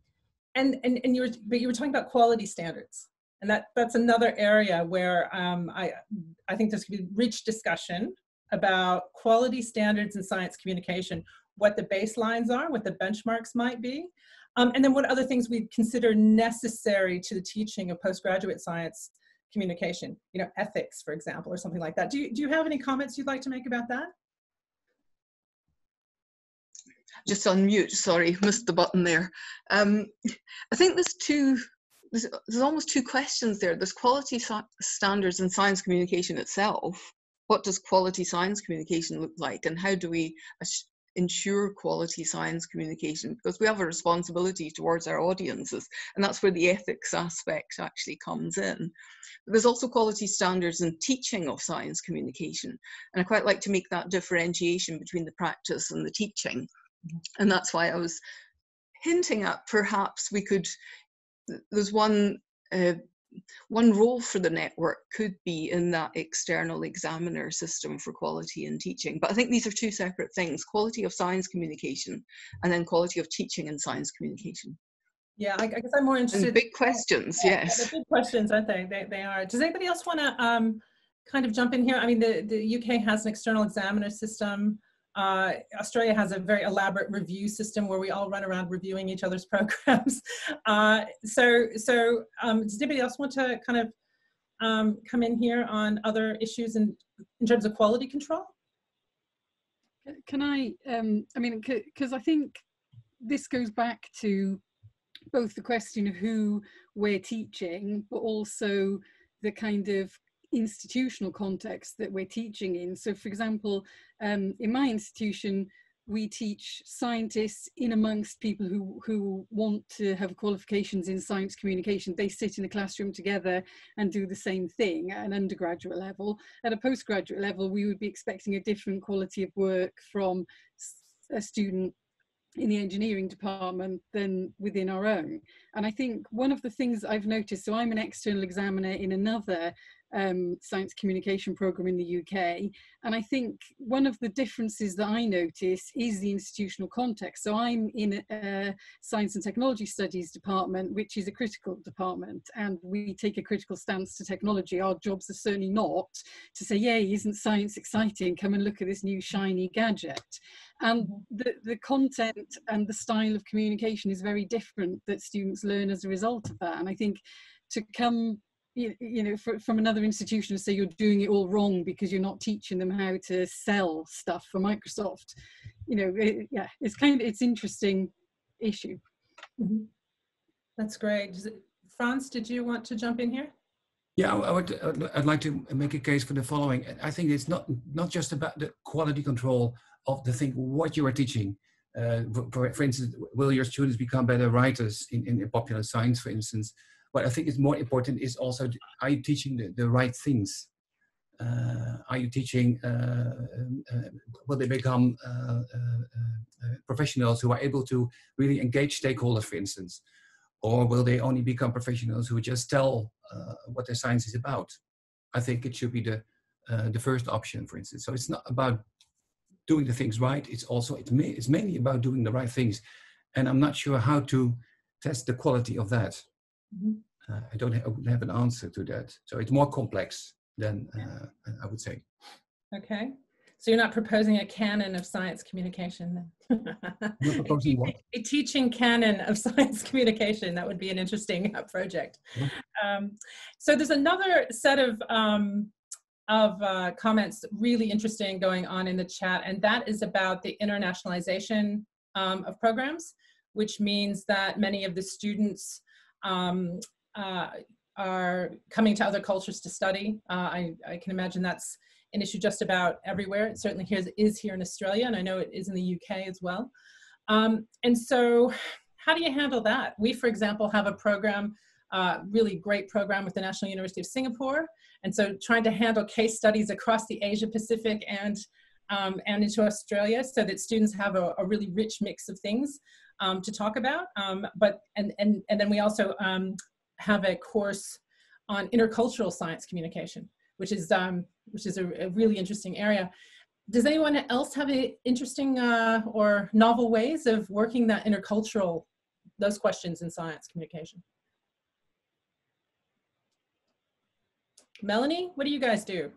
and, and, and you were, but you were talking about quality standards. And that, that's another area where um, I, I think there's going to be rich discussion about quality standards in science communication, what the baselines are, what the benchmarks might be, um, and then what other things we consider necessary to the teaching of postgraduate science communication, you know, ethics, for example, or something like that. Do you, do you have any comments you'd like to make about that? Just unmute, sorry, [LAUGHS] missed the button there. Um, I think there's two, there's, there's almost two questions there. There's quality standards in science communication itself. What does quality science communication look like and how do we ensure quality science communication because we have a responsibility towards our audiences and that's where the ethics aspect actually comes in. But there's also quality standards in teaching of science communication and i quite like to make that differentiation between the practice and the teaching. And that's why i was hinting at perhaps we could there's one uh, one role for the network could be in that external examiner system for quality in teaching. But I think these are two separate things, quality of science communication and then quality of teaching and science communication. Yeah, I, guess I'm more interested. And big questions, yeah, yes. big questions, aren't they? They, they are. Does anybody else want to um, kind of jump in here? I mean, the, the UK has an external examiner system. Uh, Australia has a very elaborate review system where we all run around reviewing each other's [LAUGHS] programs. Uh, so, so um, does anybody else want to kind of um, come in here on other issues in, in terms of quality control? Can I, um, I mean, because I think this goes back to both the question of who we're teaching, but also the kind of institutional context that we're teaching in. So for example, um, in my institution, we teach scientists in amongst people who, who want to have qualifications in science communication. They sit in a classroom together and do the same thing at an undergraduate level. At a postgraduate level, we would be expecting a different quality of work from a student in the engineering department than within our own. And I think one of the things I've noticed, so I'm an external examiner in another um, science communication program in the UK. And I think one of the differences that I notice is the institutional context. So I'm in a science and technology studies department, which is a critical department, and we take a critical stance to technology. Our jobs are certainly not to say, yay, isn't science exciting? Come and look at this new shiny gadget. And mm-hmm. the, the content and the style of communication is very different that students learn as a result of that. And I think to come you, you know for, from another institution and say you're doing it all wrong because you're not teaching them how to sell stuff for microsoft you know it, yeah it's kind of it's interesting issue mm-hmm. that's great frans did you want to jump in here yeah, I would. I'd like to make a case for the following. I think it's not not just about the quality control of the thing what you are teaching. Uh, for, for, instance, will your students become better writers in, in popular science, for instance? What I think is more important is also are you teaching the, the right things? Uh, are you teaching, uh, uh, will they become uh, professionals who are able to really engage stakeholders, for instance? Or will they only become professionals who just tell what their science is about? I think it should be the, the first option, for instance. So it's not about doing the things right, it's also, it's, it's mainly about doing the right things. And I'm not sure how to test the quality of that. Mm-hmm. Uh, I don't have, have, an answer to that. So it's more complex than uh, I would say. Okay. So you're not proposing a canon of science communication then? [LAUGHS] proposing what? A teaching canon of [LAUGHS] science communication. That would be an interesting uh, project. Um, so there's another set of um, of uh, comments really interesting going on in the chat, and that is about the internationalization um, of programs, which means that many of the students um, uh, are coming to other cultures to study. Uh, I, I, can imagine that's an issue just about everywhere. It certainly here is here in Australia, and I know it is in the UK as well. Um, and so, how do you handle that? We, for example, have a program, uh, really great program with the National University of Singapore, and so trying to handle case studies across the Asia Pacific and um, and into Australia, so that students have a, a really rich mix of things um, to talk about. Um, but and and and then we also um, have a course on intercultural science communication, which is um, which is a, a, really interesting area. Does anyone else have any interesting uh, or novel ways of working that intercultural those questions in science communication? Melanie, what do you guys do?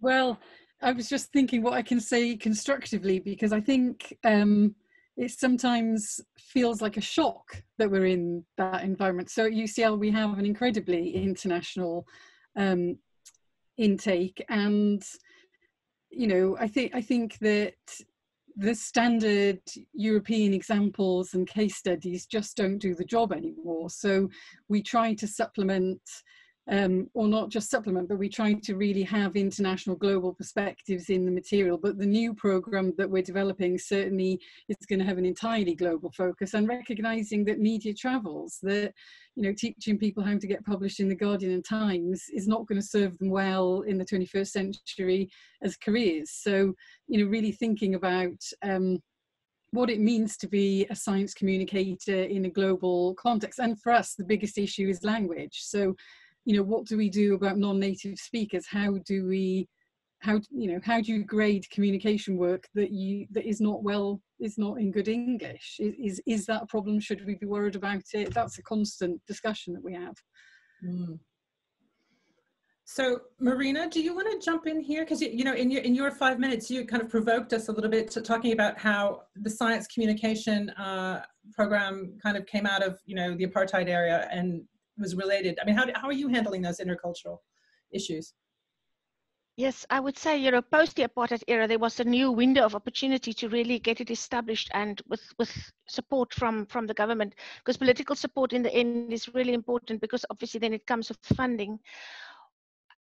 Well, I was just thinking what I can say constructively because I think um, it sometimes feels like a shock that we're in that environment. So at UCL, we have an incredibly international um, intake, and you know, I think I think that the standard European examples and case studies just don't do the job anymore. So we try to supplement um, or not just supplement, but we try to really have international global perspectives in the material. But the new program that we're developing certainly is going to have an entirely global focus and recognizing that media travels, that, you know, teaching people how to get published in the Guardian and Times is not going to serve them well in the 21st century as careers. So, you know, really thinking about, um, what it means to be a science communicator in a global context. And for us, the biggest issue is language. So you know what do we do about non-native speakers? How do we how you know how do you grade communication work that you that is not well is not in good english? Is is, is that a problem? Should we be worried about it? That's a constant discussion that we have. Mm. so marina do you want to jump in here? Because you, you know in your in your five minutes you kind of provoked us a little bit to talking about how the science communication uh, program kind of came out of you know the apartheid area and was related. I mean, how, how are you handling those intercultural issues? Yes, I would say, you know, post the apartheid era, there was a new window of opportunity to really get it established and with, with support from, from the government, because political support in the end is really important because obviously then it comes with funding.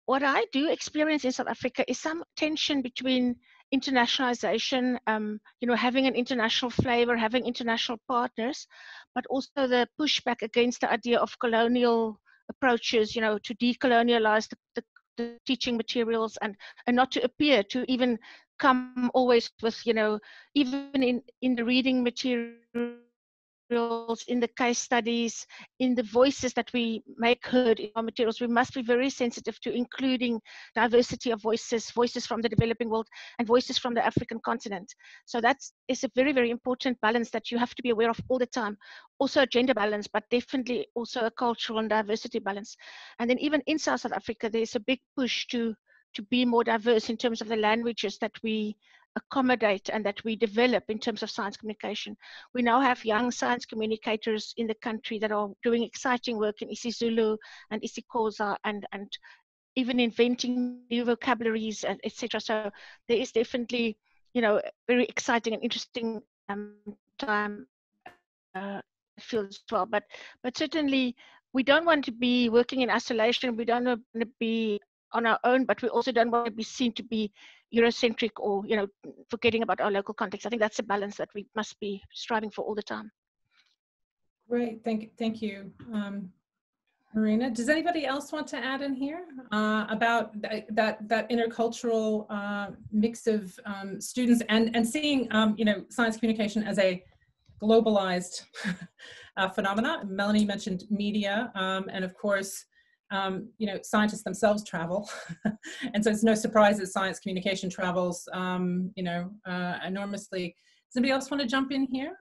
What I do experience in South Africa is some tension between internationalization, um, you know, having an international flavor, having international partners, but also the pushback against the idea of colonial approaches, you know, to decolonialize the, the, the teaching materials and, and not to appear to even come always with, you know, even in, in the reading material in the case studies, in the voices that we make heard in our materials, we must be very sensitive to including diversity of voices, voices from the developing world and voices from the African continent. So that is a very, very important balance that you have to be aware of all the time. Also a gender balance, but definitely also a cultural and diversity balance. And then even in South Africa, there's a big push to to be more diverse in terms of the languages that we accommodate and that we develop in terms of science communication. We now have young science communicators in the country that are doing exciting work in isiZulu and isiXhosa and, and even inventing new vocabularies, etc. So there is definitely, you know, very exciting and interesting um, time uh, field as well. But but certainly we don't want to be working in isolation. We don't want to be on our own, but we also don't want to be seen to be Eurocentric or you know forgetting about our local context. I think that's a balance that we must be striving for all the time. Great, thank you, thank you, um, Marina. Does anybody else want to add in here uh, about that, that that intercultural uh, mix of um, students and and seeing um, you know science communication as a globalized [LAUGHS] uh, phenomena? Melanie mentioned media, um, and of course um, you know, scientists themselves travel. [LAUGHS] and so it's no surprise that science communication travels, um, you know, uh, enormously. Does anybody else want to jump in here?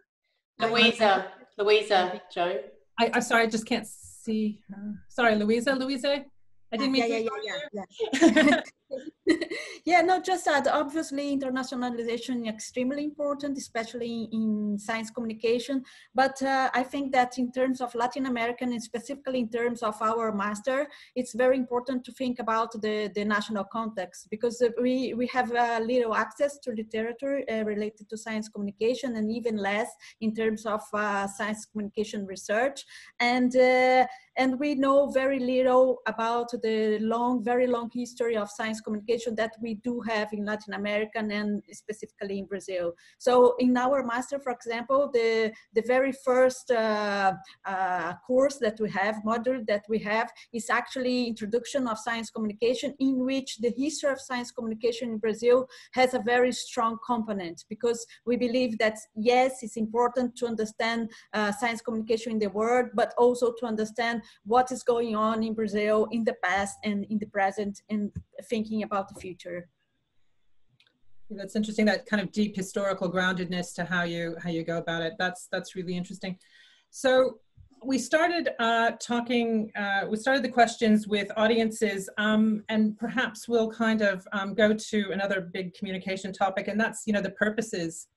Luisa, Luisa, Joe. I, I'm sorry, I just can't see her. Sorry, Luisa, Luisa. I didn't mean yeah, yeah, yeah, yeah, yeah. [LAUGHS] [LAUGHS] yeah, not just that. Obviously, internationalization is extremely important, especially in science communication. But uh, I think that in terms of Latin American, and specifically in terms of our master, it's very important to think about the, the national context because we, we have uh, little access to literature uh, related to science communication and even less in terms of uh, science communication research. And uh, and we know very little about the long, very long history of science communication that we do have in Latin America and specifically in Brazil. So in our master, for example, the, the very first uh, uh, course that we have, module that we have, is actually Introduction of Science Communication, in which the history of science communication in Brazil has a very strong component because we believe that yes, it's important to understand uh, science communication in the world, but also to understand what is going on in Brazil in the past and in the present and thinking about the future. That's interesting. That kind of deep historical groundedness to how you how you go about it. That's that's really interesting. So we started uh, talking. Uh, we started the questions with audiences, um, and perhaps we'll kind of um, go to another big communication topic, and that's you know the purposes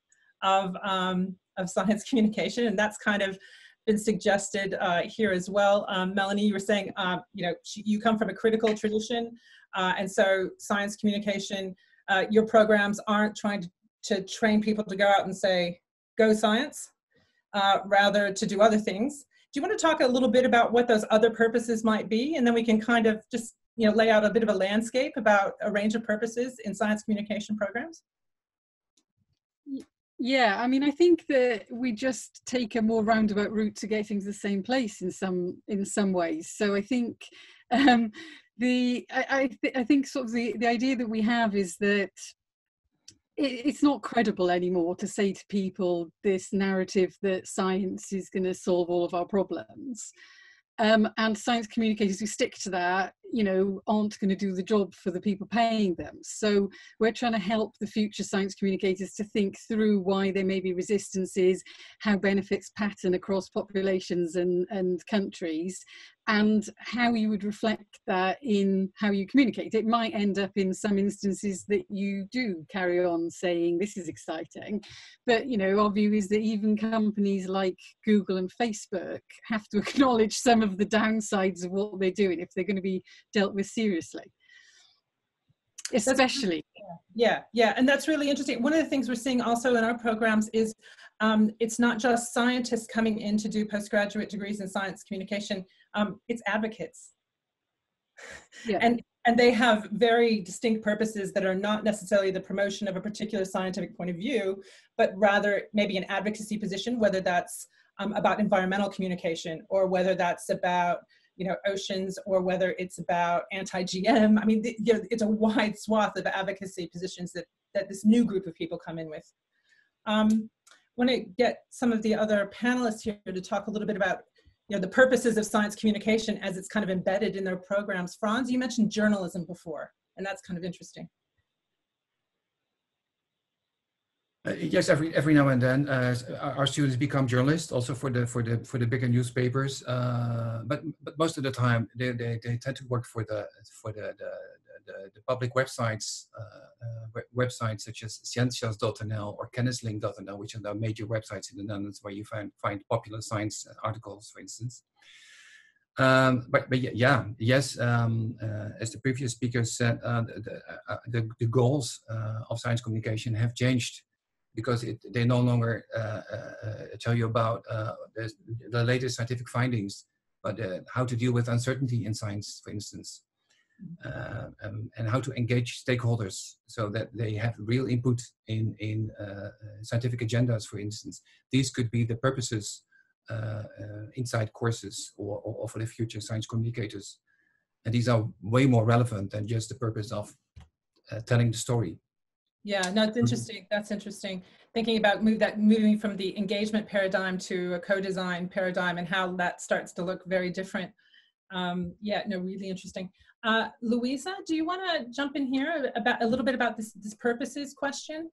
of um, of science [LAUGHS] communication, and that's kind of been suggested uh, here as well. Um, Melanie, you were saying, uh, you know, you come from a critical tradition, uh, and so science communication, uh, your programs aren't trying to, to, train people to go out and say, go science, uh, rather to do other things. Do you want to talk a little bit about what those other purposes might be? And then we can kind of just, you know, lay out a bit of a landscape about a range of purposes in science communication programs? Yeah, I mean, I think that we just take a more roundabout route to getting to the same place in some in some ways. So I think [LAUGHS] um, the I I, th- I think sort of the the idea that we have is that it, it's not credible anymore to say to people this narrative that science is going to solve all of our problems. Um, and science communicators who stick to that you know aren't going to do the job for the people paying them. So we're trying to help the future science communicators to think through why there may be resistances how benefits pattern across populations and, and countries and how you would reflect that in how you communicate. It might end up in some instances that you do carry on saying this is exciting. But you know our view is that even companies like google and facebook have to [LAUGHS] acknowledge some of the downsides of what they're doing. If they're going to be dealt with seriously. Especially. Yeah yeah and that's really interesting. One of the things we're seeing also in our programs is um, it's not just scientists coming in to do postgraduate degrees in science communication um, it's advocates. Yeah. and and they have very distinct purposes that are not necessarily the promotion of a particular scientific point of view but rather maybe an advocacy position whether that's um, about environmental communication or whether that's about you know, oceans or whether it's about anti-GM. I mean, the, you know, it's a wide swath of advocacy positions that, that this new group of people come in with. Um, want to get some of the other panelists here to talk a little bit about you know, the purposes of science communication as it's kind of embedded in their programs. Frans, you mentioned journalism before, and that's kind of interesting. Uh, yes, every every now and then, uh, our students become journalists, also for the for the for the bigger newspapers. Uh, but but most of the time, they, they, they tend to work for the for the the, the, the public websites, uh, uh, websites such as Scientias.nl or Kennislink.nl, which are the major websites in the Netherlands where you find find popular science articles, for instance. Um, but, but yeah, yes, um, uh, as the previous speaker said, uh, the, uh, the, the, goals uh, of science communication have changed because it, they no longer uh, uh, tell you about uh, the, the, latest scientific findings, but how to deal with uncertainty in science, for instance, um, and how to engage stakeholders so that they have real input in, in scientific agendas, for instance. These could be the purposes uh, uh, inside courses or, or, for the future science communicators. And these are way more relevant than just the purpose of uh, telling the story. Yeah, no, it's mm-hmm. interesting. That's interesting. Thinking about move that moving from the engagement paradigm to a co-design paradigm and how that starts to look very different. Um, yeah, no, really interesting. Uh, Luisa, do you want to jump in here about a little bit about this this purposes question,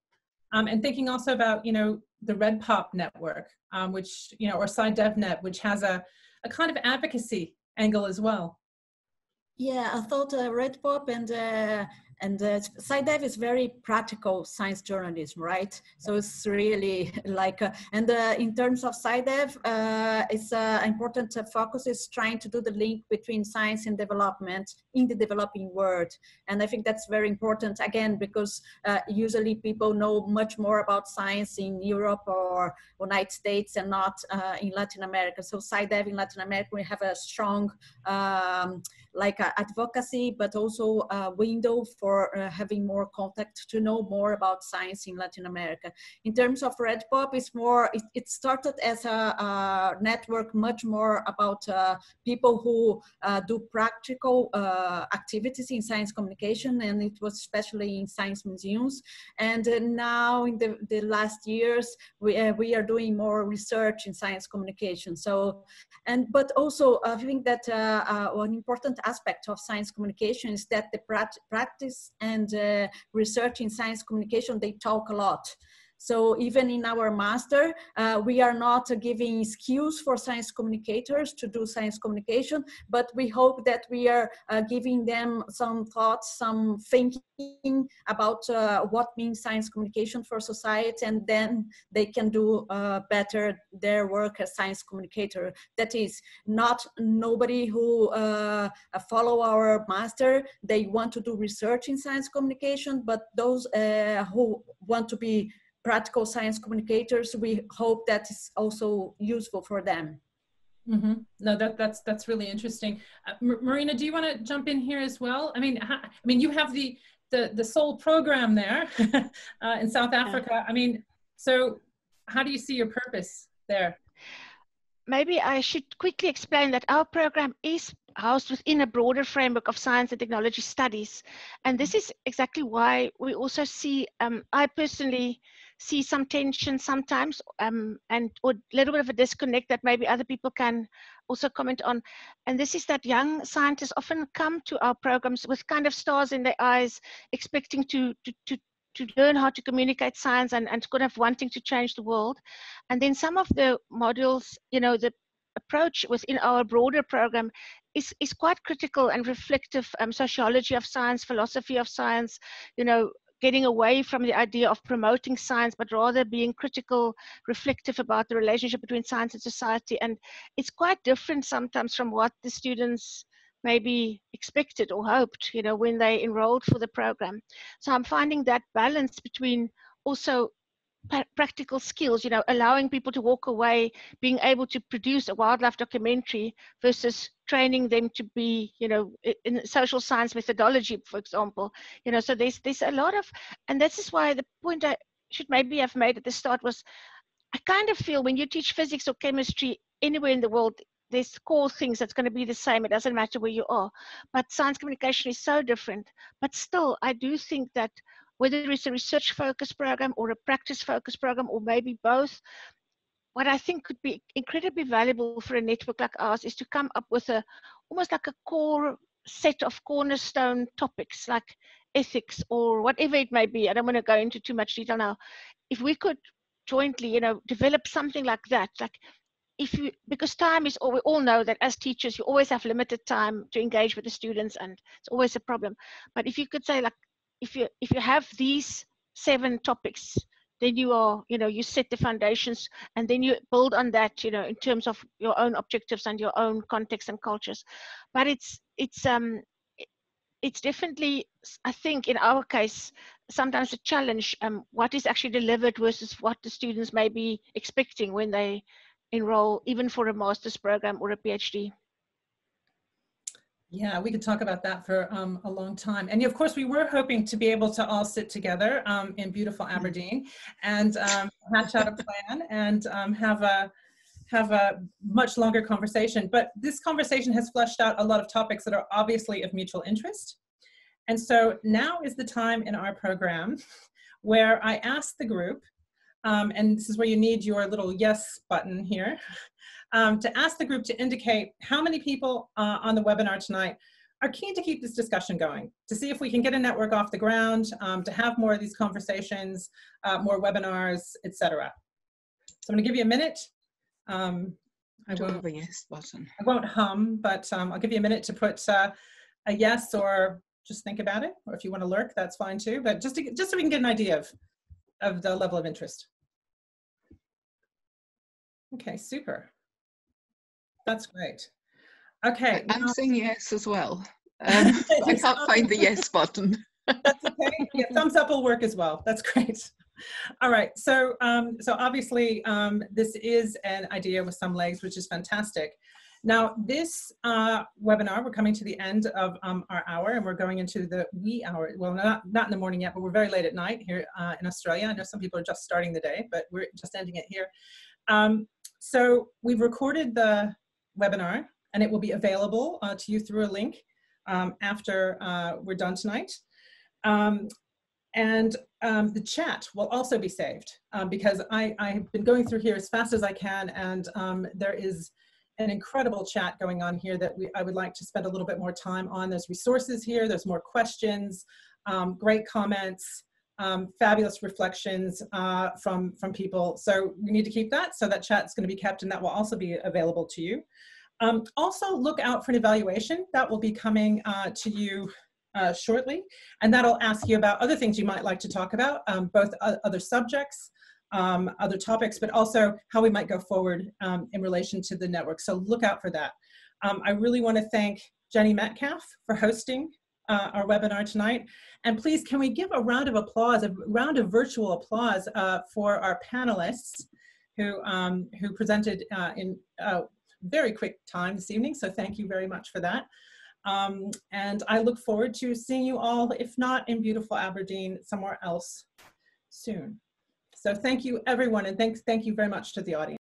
um, and thinking also about you know the RedPOP network, um, which you know or Side SciDevNet, which has a a kind of advocacy angle as well. Yeah, I thought uh, REDPOP and uh, and uh, SciDev is very practical science journalism, right? So it's really [LAUGHS] like, uh, and uh, in terms of SciDev, uh, it's uh, important focus is trying to do the link between science and development in the developing world. And I think that's very important, again, because uh, usually people know much more about science in Europe or United States and not uh, in Latin America. So SciDev in Latin America, we have a strong um, like uh, advocacy, but also a window for uh, having more contact to know more about science in Latin America. In terms of REDPOP, it's more, it, it started as a, a, network much more about uh, people who uh, do practical uh, activities in science communication, and it was especially in science museums. And uh, now in the, the last years, we, we are doing more research in science communication. So, and, but also I think that one important aspect of science communication is that the practice and uh, research in science communication, they talk a lot. So even in our master, uh, we are not uh, giving skills for science communicators to do science communication, but we hope that we are uh, giving them some thoughts, some thinking about uh, what means science communication for society, and then they can do uh, better their work as science communicator. That is not nobody who uh, follow our master, they want to do research in science communication, but those who want to be practical science communicators, we hope that is also useful for them. Mm-hmm. No, that that's that's really interesting. Uh, Marina, do you want to jump in here as well? I mean, I mean, you have the the the SOL program there [LAUGHS] uh, in South Africa. I mean, so how do you see your purpose there? Maybe I should quickly explain that our program is housed within a broader framework of science and technology studies, and this is exactly why we also see. Um, I personally see some tension sometimes um, and or a little bit of a disconnect that maybe other people can also comment on. And this is that young scientists often come to our programs with kind of stars in their eyes, expecting to, to, to to learn how to communicate science and, and kind of wanting to change the world. And then some of the modules, you know, the approach within our broader program is, is quite critical and reflective um, sociology of science, philosophy of science, you know, getting away from the idea of promoting science, but rather being critical, reflective about the relationship between science and society. And it's quite different sometimes from what the students maybe expected or hoped, you know, when they enrolled for the program. So I'm finding that balance between also practical skills, you know, allowing people to walk away, being able to produce a wildlife documentary versus training them to be, you know, in social science methodology, for example. You know, so there's there's a lot of, and this is why the point I should maybe have made at the start was, I kind of feel when you teach physics or chemistry anywhere in the world, there's core things that's going to be the same. It doesn't matter where you are. But science communication is so different. But still, I do think that whether it's a research focus program or a practice focus program or maybe both, what I think could be incredibly valuable for a network like ours is to come up with a almost like a core set of cornerstone topics like ethics or whatever it may be. I don't want to go into too much detail now. If we could jointly, you know, develop something like that, like if you because time is all we all know that as teachers you always have limited time to engage with the students and it's always a problem. But if you could say like if you if you have these seven topics then you are you know you set the foundations and then you build on that you know in terms of your own objectives and your own context and cultures. But it's it's um it's definitely i think in our case sometimes a challenge um what is actually delivered versus what the students may be expecting when they enroll even for a master's program or a phd yeah, we could talk about that for um, a long time. And of course, we were hoping to be able to all sit together um, in beautiful mm-hmm. Aberdeen and um, hatch out a plan and um, have a have a much longer conversation. But this conversation has fleshed out a lot of topics that are obviously of mutual interest. And so now is the time in our program where I ask the group, um, and this is where you need your little yes button here um, to ask the group to indicate how many people uh, on the webinar tonight are keen to keep this discussion going, to see if we can get a network off the ground, um, to have more of these conversations, uh, more webinars, etc. So I'm gonna give you a minute. Um, I won't yes button. I won't hum, but um, I'll give you a minute to put uh, a yes or just think about it. Or if you want to lurk, that's fine too. But just to, just so we can get an idea of, of the level of interest. Okay, super. That's great. Okay. I'm saying [LAUGHS] yes as well. [LAUGHS] Um, [LAUGHS] I can't find the yes button. That's okay. Yeah, thumbs up will work as well. That's great. All right. So, um, so obviously, um, this is an idea with some legs, which is fantastic. Now, this uh, webinar, we're coming to the end of um, our hour, and we're going into the wee hour. Well, not not in the morning yet, but we're very late at night here uh, in Australia. I know some people are just starting the day, but we're just ending it here. Um, so we've recorded the webinar and it will be available uh, to you through a link um, after uh, we're done tonight. Um, and um, the chat will also be saved um, because I, I've been going through here as fast as I can and um, there is an incredible chat going on here that we, I would like to spend a little bit more time on. There's resources here, there's more questions, um, great comments, um, fabulous reflections uh, from, from people. So we need to keep that. So that chat's going to be kept and that will also be available to you. Um, also look out for an evaluation that will be coming uh, to you uh, shortly. And that'll ask you about other things you might like to talk about, um, both other subjects, um, other topics, but also how we might go forward um, in relation to the network. So look out for that. Um, I really want to thank Jenni Metcalfe for hosting uh, our webinar tonight. And please, can we give a round of applause, a round of virtual applause uh, for our panelists who, um, who presented uh, in uh, very quick time this evening. So thank you very much for that. Um, and I look forward to seeing you all, if not in beautiful Aberdeen, somewhere else soon. So thank you everyone and thanks, thank you very much to the audience.